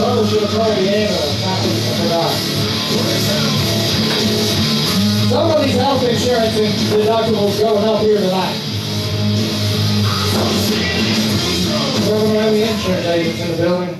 Probably should have to. Somebody's health insurance and deductibles going up here tonight. We're gonna have the insurance agents in the building.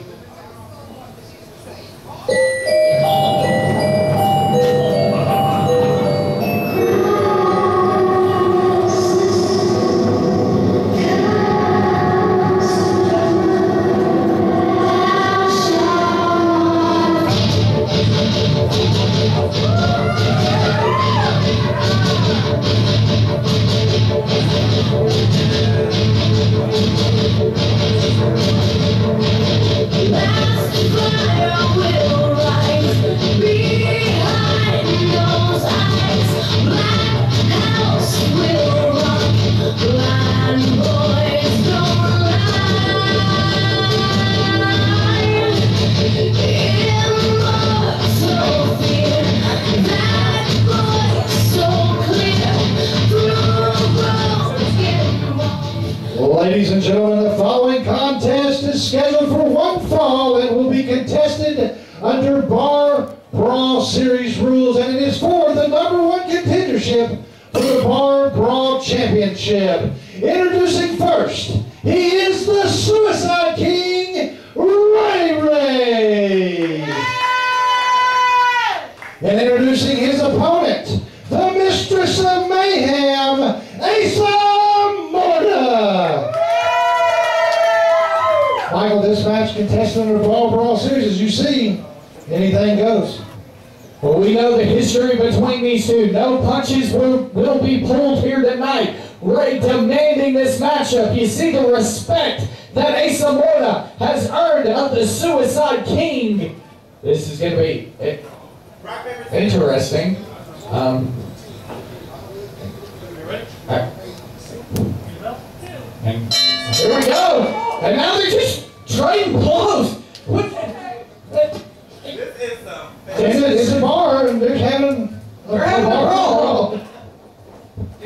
You see the respect that Asa Morta has earned of the Suicide King. This is going to be eh, interesting. Um, and here we go. And now they're just trading blows. What? what- It's a, it's a bar, and they're having a, They're having a brawl.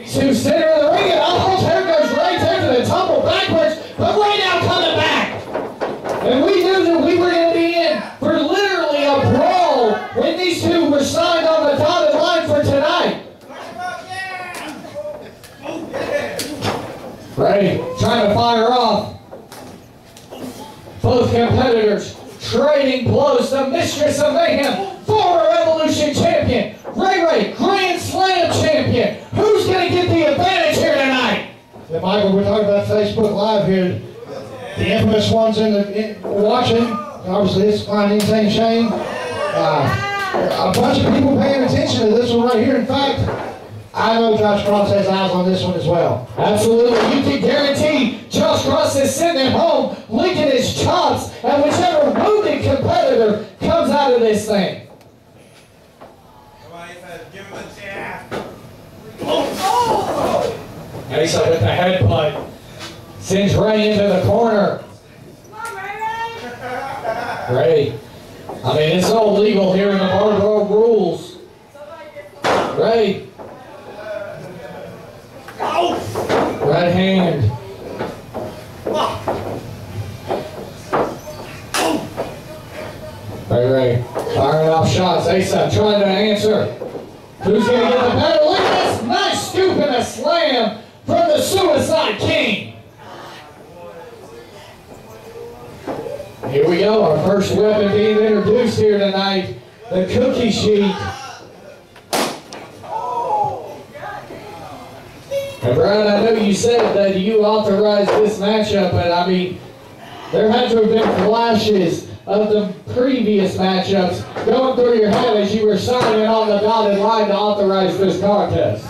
Two center of the ring, and almost there goes Ray taking a tumble backwards, but Ray now coming back. And we knew that we were going to be in for literally a brawl when these two were signed on the dotted line for tonight. Ray trying to fire off. Both competitors trading blows. The Mistress of Mayhem, former Evolution champion. Ray Ray, Grand Slam champion. Who's going to get the advantage here tonight? And Michael, we're talking about Facebook Live here. The infamous ones in the in, watching. Obviously, it's fine anything, Shane. Uh, a bunch of people paying attention to this one right here. In fact, I know Josh Cross has eyes on this one as well. Absolutely. You can guarantee Josh Cross is sitting at home licking his chops at whichever wounded competitor comes out of this thing. Asa give him a jab. Oh! oh. Asa with the headbutt. Sends Ray into the corner. On, Ray. Ray. I mean, it's all legal here in the bar brawl rules. Ray. Right hand. Ray. Firing off shots. Asa trying to answer. Who's going to get the better? Look at this nice scoop and a slam from the Suicide King. Here we go, our first weapon being introduced here tonight, the cookie sheet. And Brian, I know you said that you authorized this matchup, but I mean, there had to have been flashes of the previous matchups going through your head as you were signing on the dotted line to authorize this contest.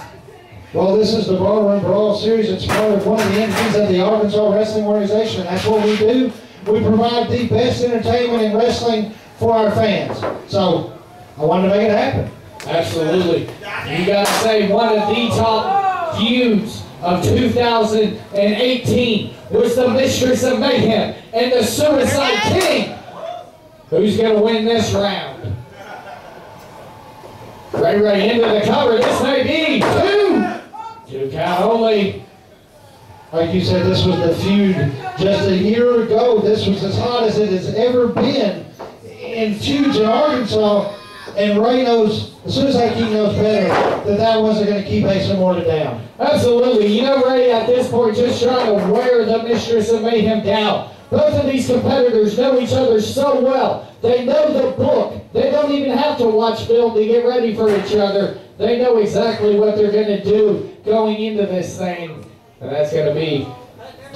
Well, this is the Barroom Brawl Series. It's part of one of the entities of the Arkansas Wrestling Organization. That's what we do. We provide the best entertainment in wrestling for our fans. So, I wanted to make it happen. Absolutely. You gotta say one of the top feuds of 2018 was the Mistress of Mayhem and the Suicide King. Who's gonna win this round? Ray Ray into the cover. This may be two. Two count only. Like you said, this was the feud just a year ago. This was as hot as it has ever been in feuds in Arkansas, and Ray knows, as soon as King knows better, that that wasn't going to keep Asa Morta down. Absolutely. You know, Ray, at this point, just trying to wear the Mistress of Mayhem down. Both of these competitors know each other so well. They know the book. They don't even have to watch film to get ready for each other. They know exactly what they're going to do going into this thing. And that's going to be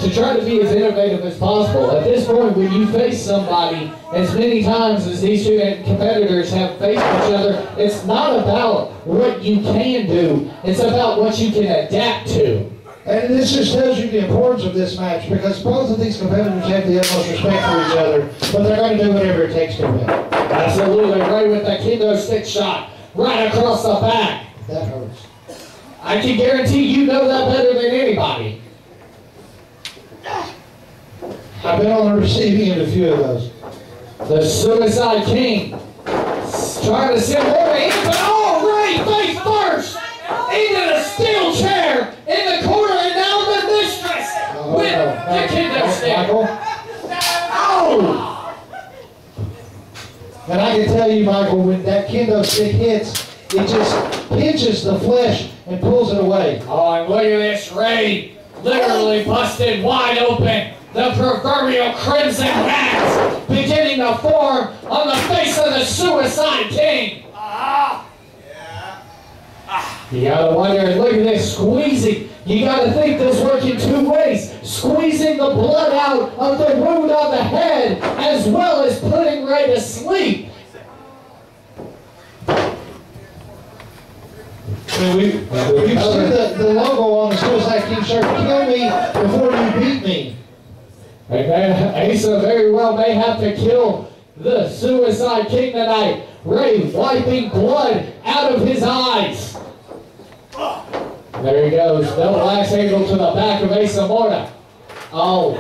to try to be as innovative as possible. At this point, when you face somebody as many times as these two competitors have faced each other, it's not about what you can do. It's about what you can adapt to. And this just tells you the importance of this match because both of these competitors have the utmost respect for each other, but they're going to do whatever it takes to win. Absolutely, right with the kendo stick shot right across the back. That hurts. I can guarantee you know that better than anybody. I've been on the receiving end of a few of those. The Suicide King trying to send more in, but oh, right, face first into the steel chair in the corner, and now the mistress Oh, with no. the kendo stick. Oh! and I can tell you, Michael, when that kendo stick hits, it just pinches the flesh and pulls it away. Oh, and look at this, Ray literally busted wide open. The proverbial crimson rags beginning to form on the face of the Suicide King. Ah. Yeah Ah. You gotta wonder, look at this squeezing. You gotta think this working two ways. Squeezing the blood out of the wound on the head, as well as putting Ray to sleep. I mean, we, you've seen the, the logo on the Suicide King shirt. Kill me before you beat me. Asa very well may have to kill the Suicide King tonight. Ray wiping blood out of his eyes. There he goes. Double axe handle to the back of Asa Morta. Oh.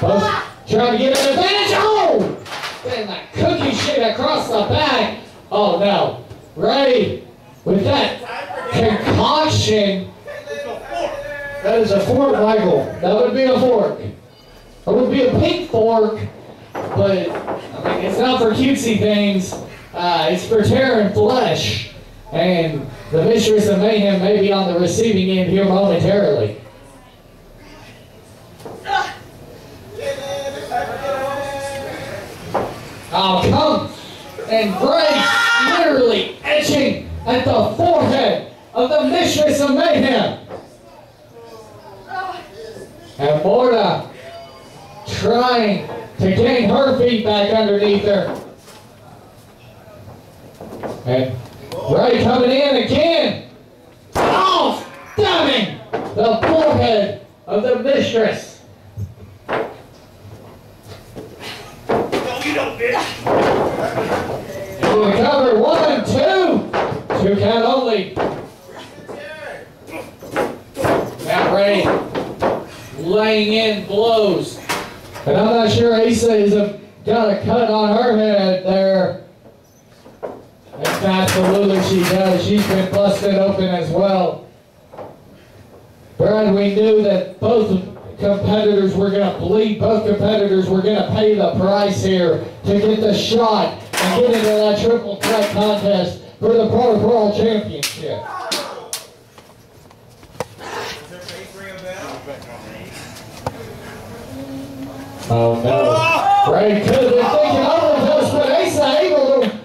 Both trying to get an advantage. Oh! Then that cookie sheet across the back. Oh no. Ray, with that concoction, That is a fork, Michael. that would be a fork. It would be a pink fork, but it's not for cutesy things. Uh, it's for tearing flesh. And the Mistress of Mayhem may be on the receiving end here momentarily. Oh, come and break, literally etching at the forehead of the Mistress of Mayhem. And Morta trying to gain her feet back underneath her. And Ray coming in again. Oh, stabbing the forehead of the mistress. Into the cover, one, two. Two count only. Now Ray laying in blows. And I'm not sure Asa is a, got a cut on her head there. And absolutely she does. She's been busted open as well. Brad, we knew that both competitors were going to bleed. Both competitors were going to pay the price here to get the shot and get into that triple threat contest for the Pro Brawl Championship. Oh no. Ray could have been thinking overdose, but Asa able to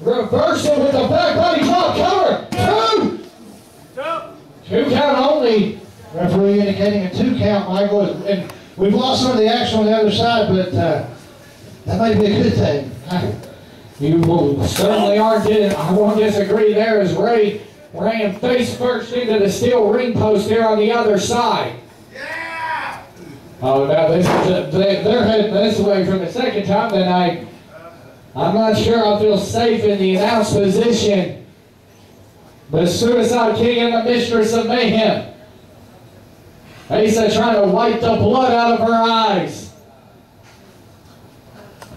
reverse it with a back body drop cover. Two! Two count only. Referee indicating a two count, Michael. And we've lost some of the action on the other side, but uh, that might be a good thing. You certainly aren't getting, I won't disagree there as Ray ran face first into the steel ring post there on the other side. Oh no, this is a, they, they're heading this way for the second time tonight. I'm not sure I feel safe in the announced position. The Suicide King and the Mistress of Mayhem. Asa trying to wipe the blood out of her eyes.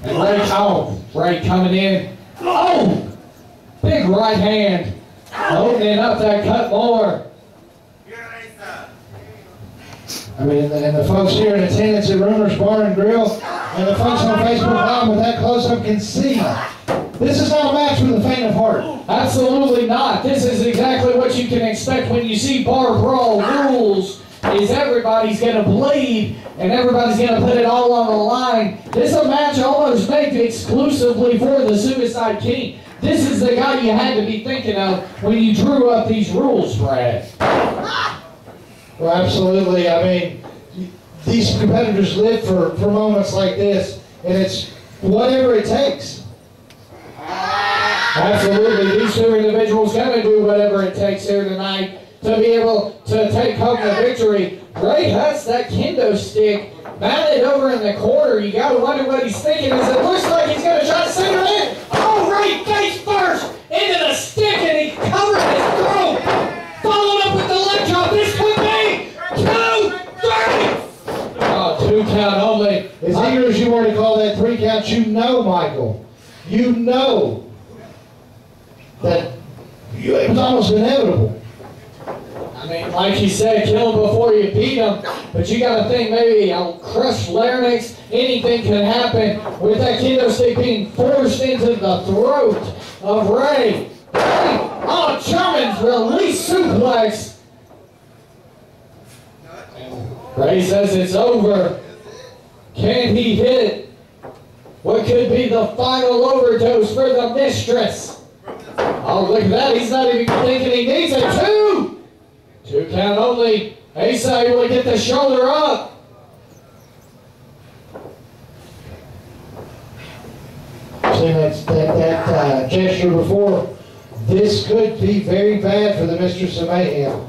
And Ray, oh, Ray coming in. Oh! Big right hand. Opening up that cut more. I mean, and the folks here in attendance at Rumors Bar and Grill, And the folks on Facebook Live with that close-up can see. This is not a match for the faint of heart. Absolutely not. This is exactly what you can expect when you see bar brawl rules. Is everybody's gonna bleed and everybody's gonna put it all on the line. This is a match almost made exclusively for the Suicide King. This is the guy you had to be thinking of when you drew up these rules, Brad. Ah! Well, absolutely. I mean, these competitors live for, for moments like this, and it's whatever it takes. Absolutely. These two individuals gonna do whatever it takes here tonight to be able to take home the victory. Ray has that kendo stick mounted over in the corner. You gotta wonder what he's thinking as it looks like he's gonna try to center in. Oh, Ray face first into the stick and he covered his throat. Followed up with the leg drop. This could be two, three. Oh, two count only. As eager as you are to call that three count, you know, Michael, you know that you, it was almost inevitable. I mean, like you said, kill him before you beat him. But you got to think maybe a crushed larynx, anything can happen with that kendo stick being forced into the throat of Ray. Ray, oh, German's release suplex. Ray says it's over. Can he hit what could be the final overdose for the mistress? Oh, look at that. He's not even thinking he needs it. Two! Two count only. Asa able to get the shoulder up. Seen that, that, that uh, gesture before. This could be very bad for the Mistress of Mayhem.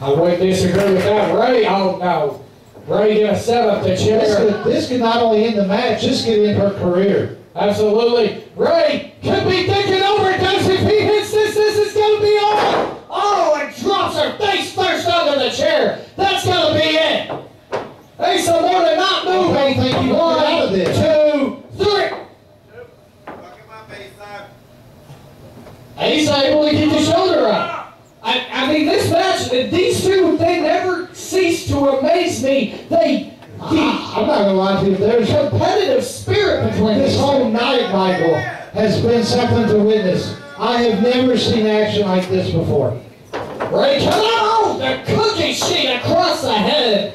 I wouldn't disagree with that. Ray, oh no. Ray gonna set up the This chair. could, this could not only end the match, this could end her career. Absolutely. Ray could be thinking overdose if he hits this. This is gonna be on. Oh, and drops her face first under the chair. That's gonna be it. Asa more than not moving. Okay, thank you. One, Get out of this. two, three. He's able to get the shoulder up. I, I mean, this match, these two, they never cease to amaze me. They, the I'm not gonna lie to you, there's a competitive spirit between This whole night, Michael, has been something to witness. I have never seen action like this before. Ray, come on! Oh, the cookie sheet across the head.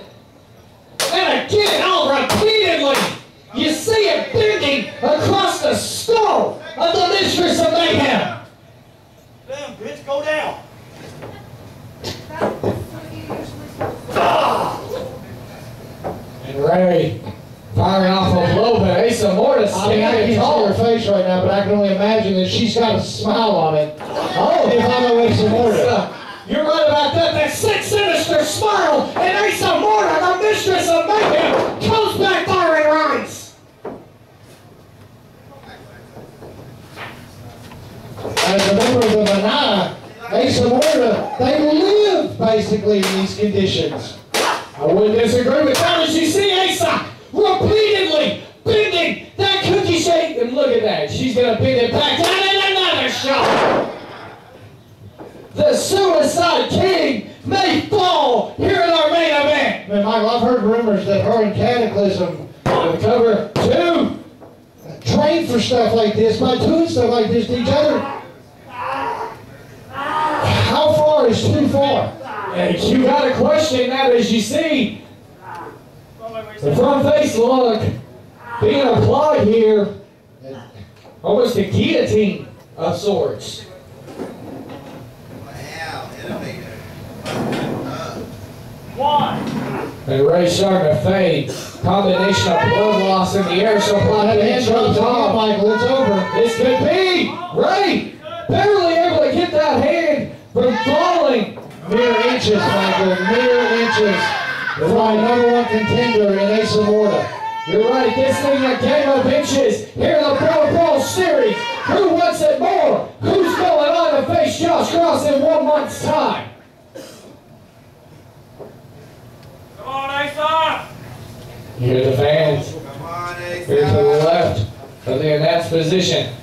And again, all repeatedly, you see it bending across the skull of the Mistress of Mayhem. Damn, bitch, go down. And Ray firing off a blow, but Asa Mortis I mean, I can't see her face right now, but I can only imagine that she's got a smile on it. Oh, If I'm away some more. You're right about that. That sick, sinister smile. And Asa Mortis, the Mistress of Mayhem, comes back firing rights. As a member of the Manana, Asa Morta, they live basically in these conditions. I wouldn't disagree with that. As you see Asa repeatedly bending that cookie shape. And look at that. She's going to bend it back down in another shot. The Suicide King may fall here in our main event. Man, Michael, I've heard rumors that her and Cataclysm On cover two. train for stuff like this by doing stuff like this to each other. How far is too far? And you got to question that as you see the front facelock being applied here. Almost a guillotine of sorts. Wow, innovative. One. And Ray starting to fade. Combination of blood loss in the air supply That and hand drops drops again, off. Michael. It's over. This could be Ray barely able to get that hand from falling. Mere inches, Michael. Mere inches from my number one contender in Asa Morta. You're right, this thing a game of inches here in the Pro Brawl Series. Who wants it more? Who's going on to face Josh Cross in one month's time? Come on, Asa. Here are the fans. Come on, Ace. Here to the left of the announced position.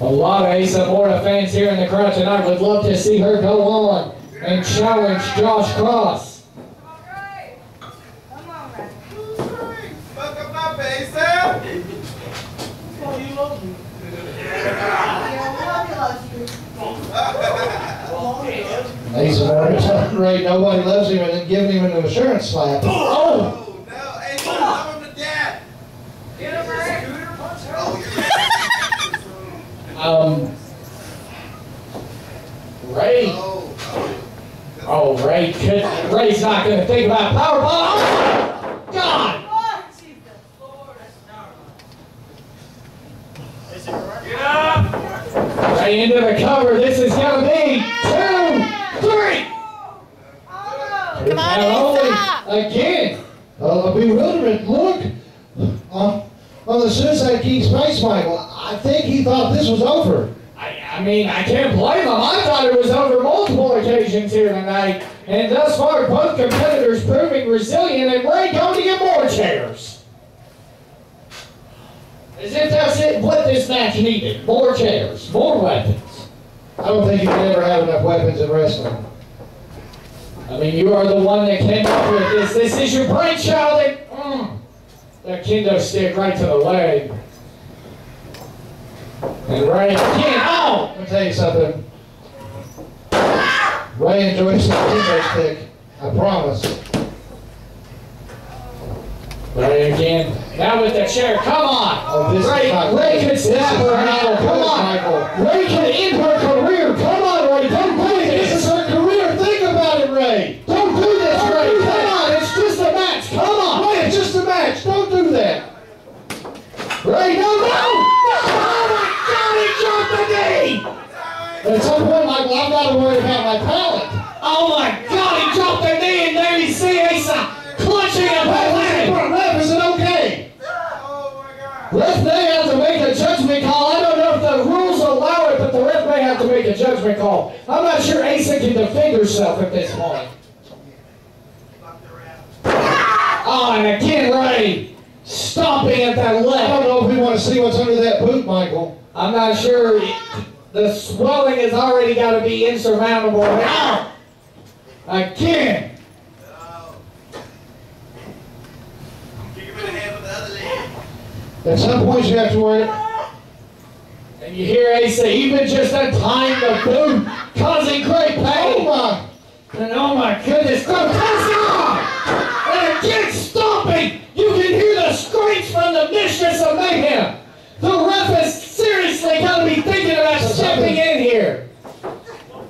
A lot of Asa Morta fans here in the crowd tonight would love to see her go on and challenge Josh Cross. Welcome up, Ace. love you. Yeah, mommy loves you. Mommy loves you. He's a Ray, nobody loves him, and then giving him an insurance slap. Oh! Oh, no. Hey, love him to death. Get him, Ray. Scooter, punch her. You're. Um, Ray. Oh, oh. Oh, Ray could. Ray's not going to think about Powerball. Oh, my God! Lord Jesus. Get Ray into the cover. This is going to be two, three. Oh, Come on, only again. A bewilderment look on, on the Suicide King's face, Michael. I think he thought this was over. I, I mean, I can't blame him. I thought it was over multiple occasions here tonight. And thus far, both competitors proving resilient and going to get more chairs. As if that's it, what this match needed. More chairs, more weapons. I don't think you can ever have enough weapons in wrestling. I mean, you are the one that came up with this. This is your brainchild. And, mm, that kendo stick right to the leg. And Ray again. Oh! Let me tell you something. Ray enjoys some kendo stick. I promise. Ray again. Now with the chair. Come on. Oh, this is Ray, not Ray could snap her ankle. Come on. Michael. Ray could end her career. Come on, Ray. Don't do This This is her career. Think about it, Ray. Don't do this, Don't Ray. do Come that. on. It's just a match. Come on. Ray, it's just a match. Don't do that. Ray, no, no. Oh, my God. He dropped the knee. At some point, Michael, I've got to worry about my talent. Oh my God, he dropped the knee and there you see Asa clutching at her leg. But ref, is it okay? Oh, my God. Ref may have to make a judgment call. I don't know if the rules allow it, but the ref may have to make a judgment call. I'm not sure Asa can defend herself at this point. Oh, and again, Ray stomping at that left. I don't know if we want to see what's under that boot, Michael. I'm not sure. The swelling has already got to be insurmountable. Ow! Again. Oh. Kick him in the head with the other leg. At some point, you have to worry. And you hear Asa even just in time the boot causing great pain. Oh my! And oh my goodness, go pass on! And again stomping! You can hear the screech from the mistress of mayhem! The ref has seriously got to be thinking about stepping in here.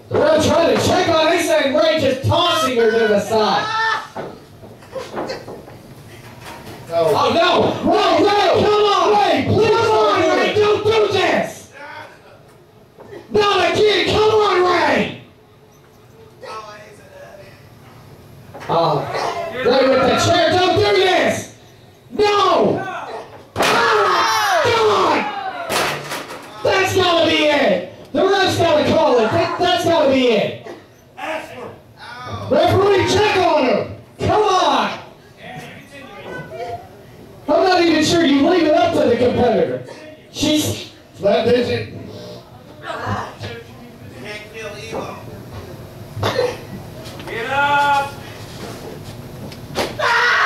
The ref trying to check on Asa and Ray just tossing her to the side. No. Oh no! Ray, Ray, come on! Ray, please come on, Ray, don't do this! Not again! Come on, Ray! Oh, Ray with the chair, don't do this! No! Ah, oh, God! That's gotta be it! The ref's gotta call it! That, that's gotta be it! Ask her. Ow. Referee, check on her. Come on! I'm not even sure you leave it up to the competitor. She's. That digit. You can't kill Evo. Get up.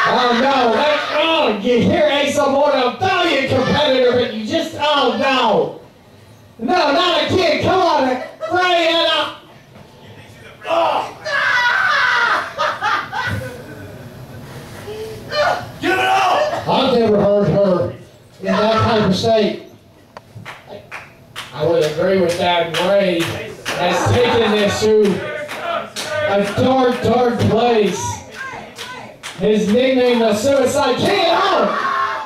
Oh no! That, oh, you hear Asa more a valiant competitor, but you just. Oh no! No, not again! Come on! Ray, and up! Give it up. I've never heard her in that type of state. I would agree with that. Ray has taken this to a dark, dark place. His nickname, the Suicide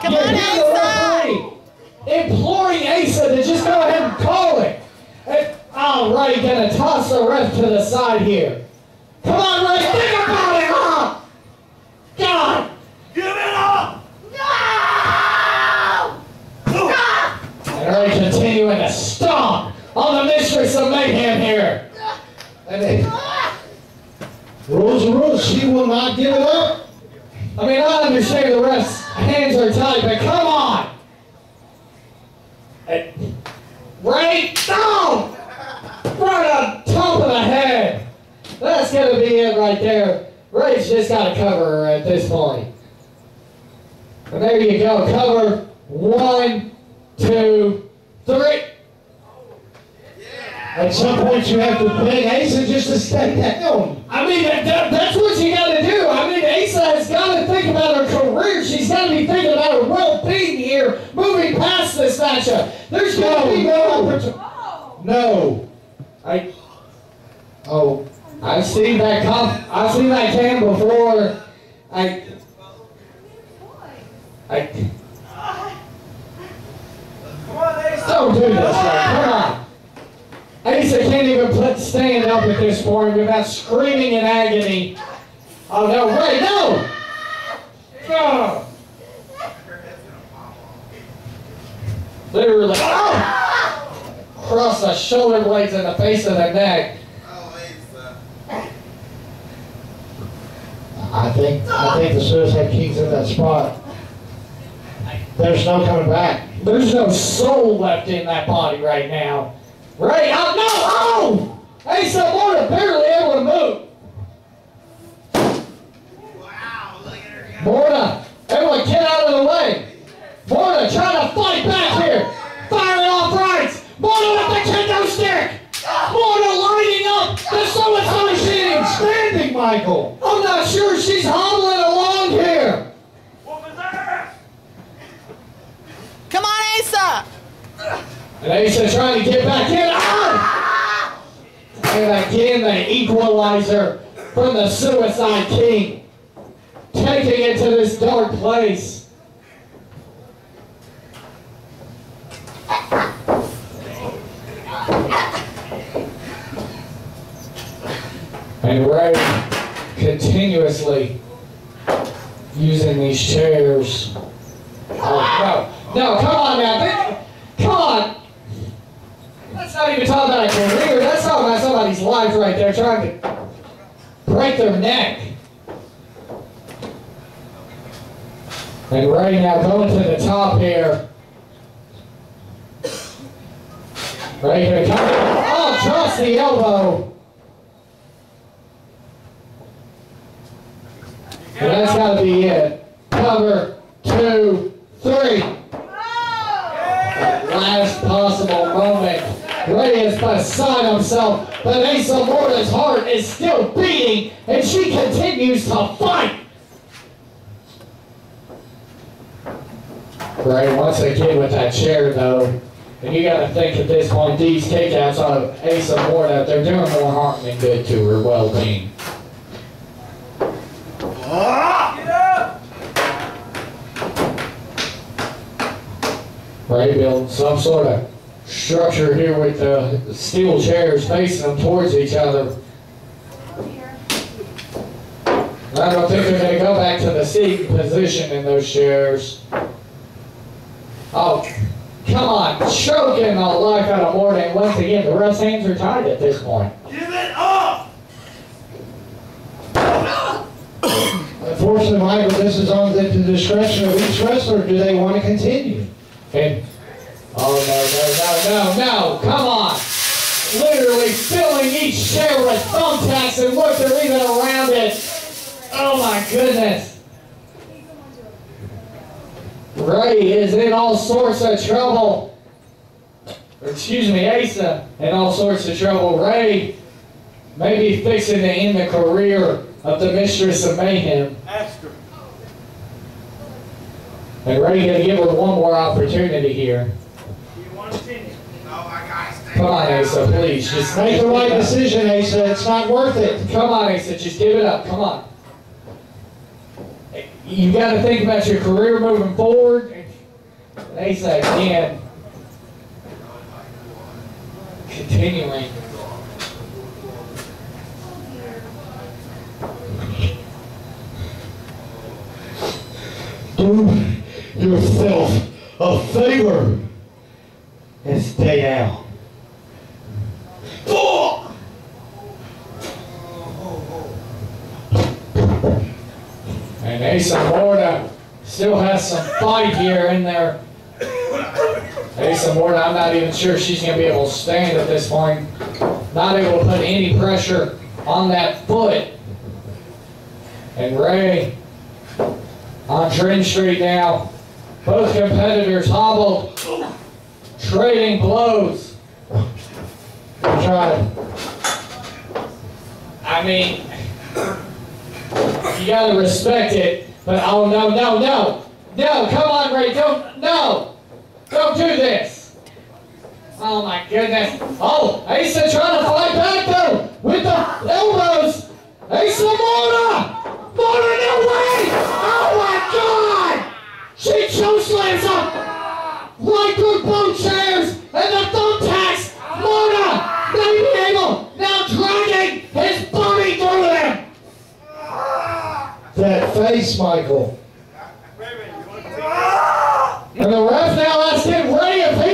Come on, Asa! imploring Asa to just go ahead and call it. And, oh, gonna toss the ref to the side here. Come on, Ray, think about it, huh? God! Give it up. And Ray continuing to stomp on the mistress of mayhem here. And they, rules are rules. She will not give it up. I mean, I understand the ref's hands are tight, but come on! Ray, no! Right on top of the head! That's gonna be it right there. Ray's just gotta cover her at this point. And there you go, cover. one, two, three. At some point, you have to beg Asa just to stay down. I mean, that, that- that's what you gotta do. I mean, Asa has gotta think about her career. She's gotta be thinking about her well-being here, moving past this matchup. There's gotta be No, no no. opportunity. Oh. No. I, Oh, I've seen that com- I've seen that cam before. I, I, Come on, Ace. don't do this, man. Come on. Asa can't even put stand up at this point without screaming in agony. Oh no, Ray, no! No! Literally, oh! Across the shoulder blades and the base of the neck. I think I think the Suicide King's in that spot. There's no coming back. There's no soul left in that body right now. Ray, oh no! Oh! Asa Morta barely able to move. Michael. I'm not sure she's hobbling along here. Whoop his ass! Come on, Asa. And Asa trying to get back in. Ah! And again, the equalizer from the Suicide King. Taking it to this dark place. And Ray continuously using these chairs. Oh, no, no, come on. Think- Come on. Let's not even talk about a career. That's talking about somebody's life right there trying to break their neck. And right now going to the top here. Right here. Oh, trust the elbow. And that's got to be it. Cover, two, three. Last possible moment. Ray is beside himself, but Asa Morta's heart is still beating, and she continues to fight. Ray once again with that chair, though. And you got to think at this point, these kickouts on Asa Morta, they're doing more harm than good to her well-being. Ray building some sort of structure here with the steel chairs facing them towards each other. I don't think they're gonna go back to the seating position in those chairs. Oh, come on, choking the life out of Morgan. Once again, the ref's hands are tied at this point it up! Unfortunately, Michael, this is on the, the discretion of each wrestler. Do they want to continue? And, oh, no, no, no, no, no, come on. Literally filling each chair with thumbtacks and look, they're even around it. Oh my goodness. Ray is in all sorts of trouble. Excuse me, Asa in all sorts of trouble. Ray may be fixing to end the career of the Mistress of Mayhem. Ask her. And Ray gonna give her one more opportunity here. Do you want to continue? No, I gotta stay Come on, down. Asa, please, just Make the right decision, Asa. It's not worth it. Come on, Asa, just give it up. Come on. You got to think about your career moving forward. And Asa again, continuing. Yourself a favor and stay down. And Asa Morta still has some fight here in there. Asa Morta, I'm not even sure she's going to be able to stand at this point. Not able to put any pressure on that foot. And Ray on Trent Street now. Both competitors hobbled, trading blows. Trying tried. I mean, you gotta respect it, but oh no, no, no. No, come on, Ray, don't, no. Don't do this. Oh my goodness. Oh, Asa trying to fight back though, with the elbows. Asa Mona! Mona, no way! Oh my god! She choke slams up right through both chairs and the thumbtacks. Mona, even able, now dragging his body through them. That face, Michael. Raven, you want to continue? And the ref now asks him Ray if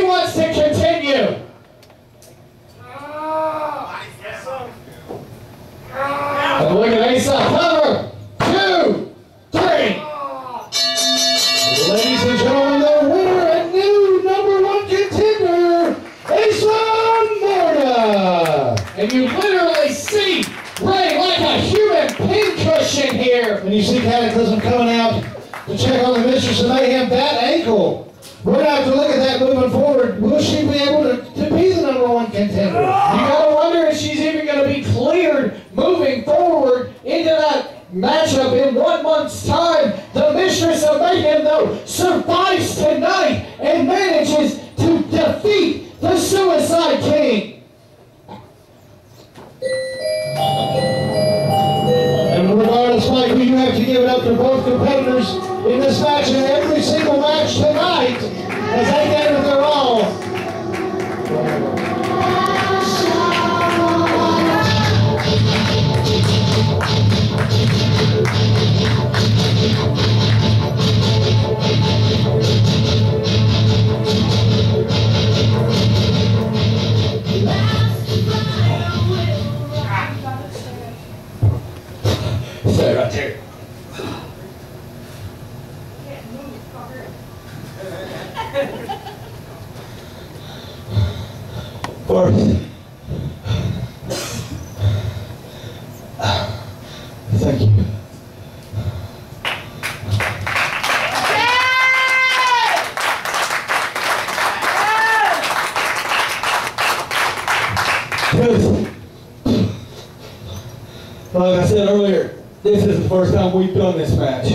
first time we've done this match.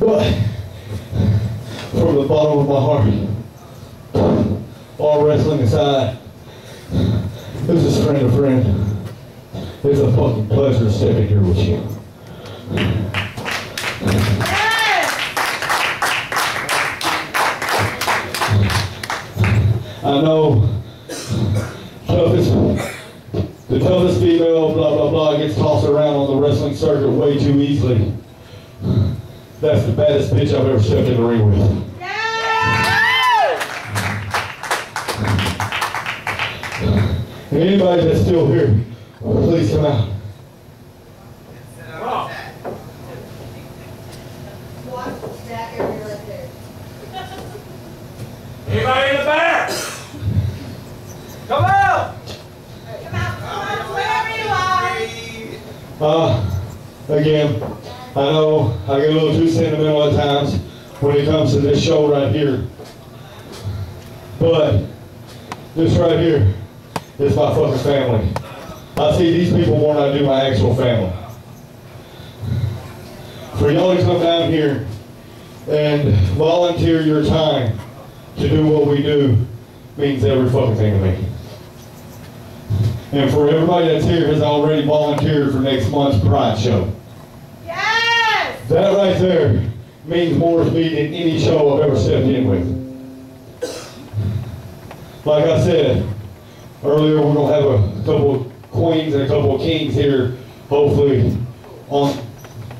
But, from the bottom of my heart, all wrestling aside, this is friend to friend. It's a fucking pleasure stepping here with you. I know toughest, the toughest female, blah, blah, blah, gets tossed around on the wrestling circuit way too easily. That's the baddest bitch I've ever stepped in the ring with. And anybody that's still here, please come out. Wow. Watch that area right there. Anybody in the back? Come out! Come out, come out, wherever you are. Uh, I know I get a little too sentimental at times when it comes to this show right here. But this right here is my fucking family. I see these people more than I do my actual family. For y'all to come down here and volunteer your time to do what we do means every fucking thing to me. And for everybody that's here has already volunteered for next month's Pride Show. That right there means more to me than any show I've ever stepped in with. Like I said earlier, we're gonna have a couple of queens and a couple of kings here, hopefully on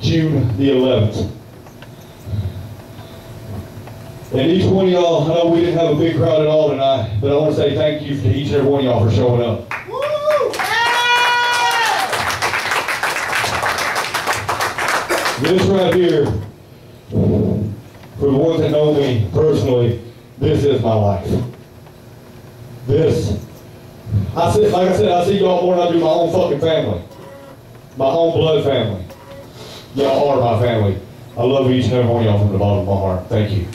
June the 11th. And each one of y'all, I know we didn't have a big crowd at all tonight, but I want to say thank you to each and every one of y'all for showing up. This right here, for the ones that know me personally, this is my life. This, I said, like I said, I see y'all more than I do my own fucking family. My own blood family. Y'all are my family. I love each and every one of y'all from the bottom of my heart. Thank you.